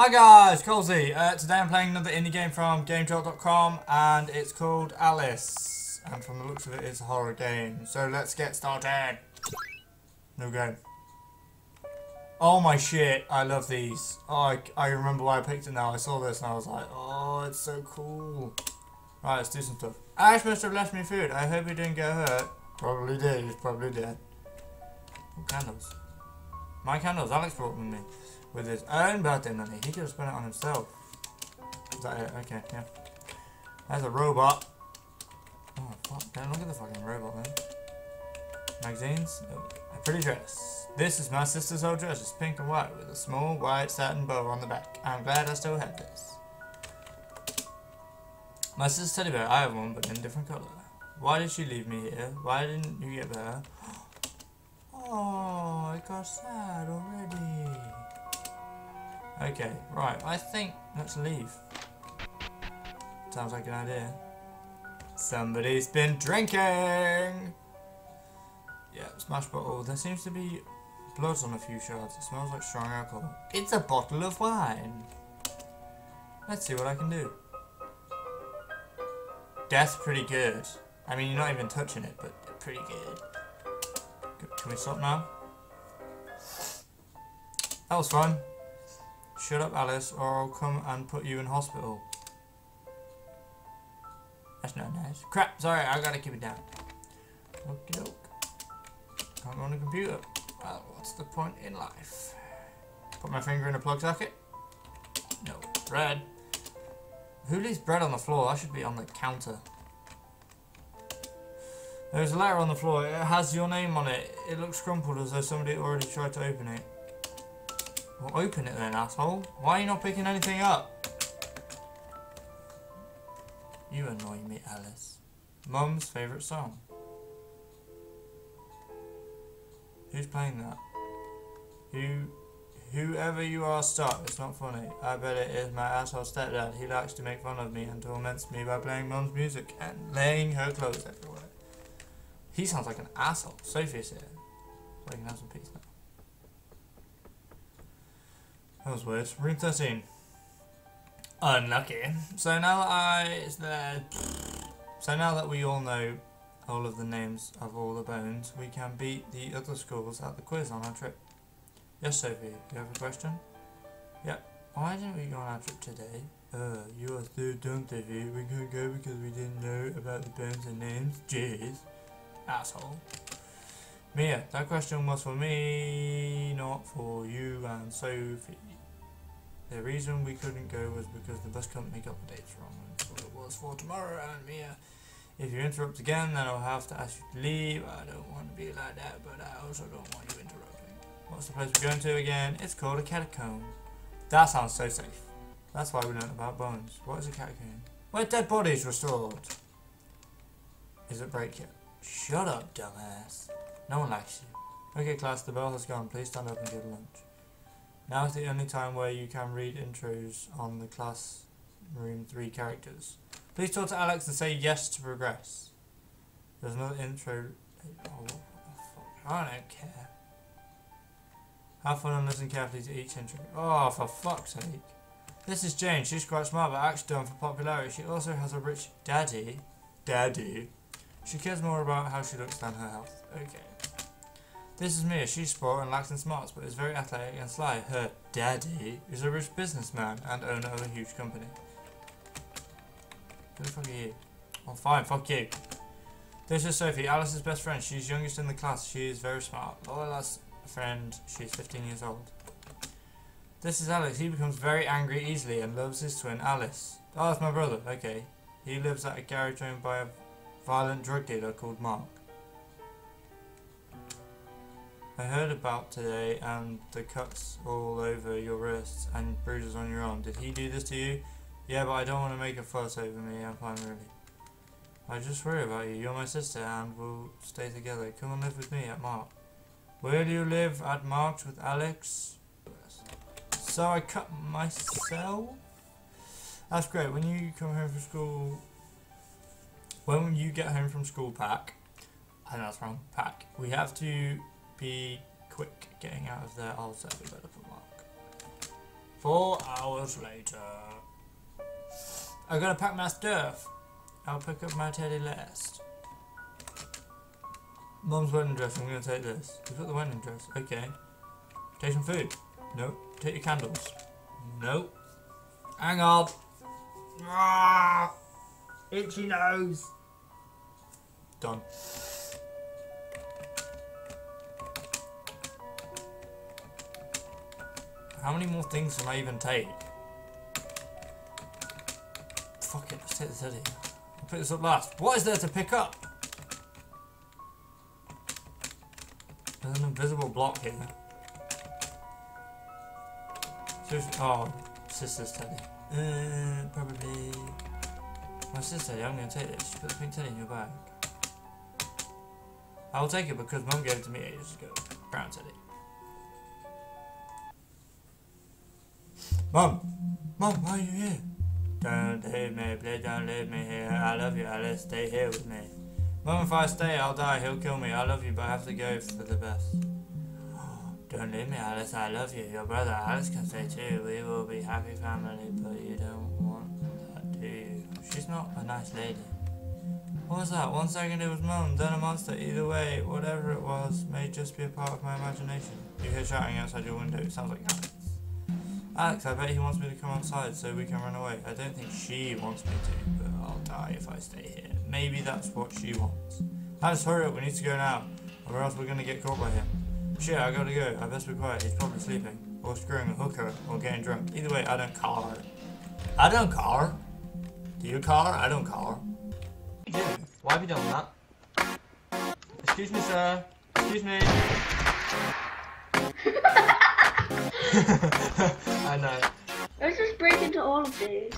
Hi guys, Colesy. Uh, today I'm playing another indie game from GameJolt.com and it's called Alice. And from the looks of it, it's a horror game. So let's get started. New game. Oh my shit, I love these. Oh, I, I remember why I picked it now. I saw this and I was like, oh, it's so cool. Right, let's do some stuff. Ash must have left me food. I hope he didn't get hurt. Probably did, probably dead. Oh, candles. My candles, Alex brought them me with his own birthday money. He could have spent it on himself. Is that it? Okay, yeah. There's a robot. Oh, fuck. Don't look at the fucking robot, man. Magazines? Oh, a pretty dress. This is my sister's old dress. It's pink and white with a small white satin bow on the back. I'm glad I still have this. My sister's teddy bear. I have one, but in a different colour. Why did she leave me here? Why didn't you get there? Oh, I got sad already. Okay, right. I think let's leave. Sounds like an idea. Somebody's been drinking! Yeah, smash bottle. There seems to be blood on a few shards. It smells like strong alcohol. It's a bottle of wine! Let's see what I can do. Death's pretty good. I mean, you're not even touching it, but pretty good. Can we stop now? That was fun. Shut up, Alice, or I'll come and put you in hospital. That's not nice. Crap, sorry, I gotta keep it down. Okie doke. Can't go on the computer. Well, what's the point in life? Put my finger in a plug socket? No. Bread. Who leaves bread on the floor? I should be on the counter. There's a letter on the floor. It has your name on it. It looks crumpled as though somebody already tried to open it. Well, open it then, asshole. Why are you not picking anything up? You annoy me, Alice. Mum's favourite song. Who's playing that? Who, whoever you are, stop. It's not funny. I bet it is my asshole stepdad. He likes to make fun of me and torments me by playing Mum's music and laying her clothes everywhere. He sounds like an asshole. Sophie's here. So I can have some peace now. That was weird. Room 13. Unlucky. So now that I... So now that we all know all of the names of all the bones, we can beat the other schools at the quiz on our trip. Yes, Sophie, you have a question? Yep. Why didn't we go on our trip today? Uh, you are so dumb, Sophie. We couldn't go because we didn't know about the bones and names. Jeez. Asshole. Mia, that question was for me, not for you and Sophie. The reason we couldn't go was because the bus company got the dates wrong and it was for tomorrow and Mia. If you interrupt again then I'll have to ask you to leave. I don't want to be like that but I also don't want you interrupting. What's the place we're going to again? It's called a catacomb. That sounds so safe. That's why we learned about bones. What is a catacomb? Where dead bodies restored. Is it break yet? Shut up, dumbass. No one likes you. Okay, class, the bell has gone. Please stand up and get lunch. Now is the only time where you can read intros on the classroom 3 characters. Please talk to Alex and say yes to progress. There's another intro. Oh? I don't care. Have fun and listen carefully to each intro. Oh, for fuck's sake. This is Jane. She's quite smart, but actually done for popularity. She also has a rich daddy. Daddy. She cares more about how she looks than her health. Okay. This is Mia. She's sport and lacks in smarts, but is very athletic and sly. Her daddy is a rich businessman and owner of a huge company. Who the fuck are you? Oh, fine. Fuck you. This is Sophie, Alice's best friend. She's youngest in the class. She is very smart. Lola's friend. She's 15 years old. This is Alex. He becomes very angry easily and loves his twin Alice. Oh, that's my brother. Okay. He lives at a garage owned by a violent drug dealer called Mark. I heard about today and the cuts all over your wrists and bruises on your arm. Did he do this to you? Yeah, but I don't want to make a fuss over me. I'm fine, really. I just worry about you. You're my sister and we'll stay together. Come and live with me at Mark. Will you live at Mark's with Alex? So I cut myself? That's great. When you come home from school... When you get home from school, Pack... I know that's wrong. Pack. We have to be quick getting out of there. I'll set the better for Mark. Four hours later. I gotta pack my stuff. I'll pick up my teddy last. Mom's wedding dress, I'm gonna take this. You got the wedding dress, okay. Take some food. Nope. Take your candles. Nope. Hang on. Ah, itchy nose. Done. How many more things can I even take? Fuck it, let's take the teddy. I'll pick this up last. What is there to pick up? There's an invisible block here. Seriously, oh, sister's teddy. Uh, probably. My sister I'm gonna take this. She Put the pink teddy in your bag. I will take it because mum gave it to me ages ago. Brown teddy. Mum! Mom, why are you here? Don't leave me, please don't leave me here. I love you, Alice. Stay here with me. Mom, if I stay, I'll die. He'll kill me. I love you, but I have to go for the best. Don't leave me, Alice. I love you. Your brother Alice can stay too. We will be happy family, but you don't want that, do you? She's not a nice lady. What was that? One second it was Mum, then a monster. Either way, whatever it was, may just be a part of my imagination. You hear shouting outside your window. It sounds like Alex. Alex, I bet he wants me to come outside so we can run away. I don't think she wants me to, but I'll die if I stay here. Maybe that's what she wants. Alex, hurry up. We need to go now, or else we're gonna get caught by him. Shit, I gotta go. I best be quiet. He's probably sleeping, or screwing a hooker, or getting drunk. Either way, I don't car. I don't car. Do you car? I don't car. Dude, why have you done that? Excuse me, sir. Excuse me. I know. Let's just break into all of these.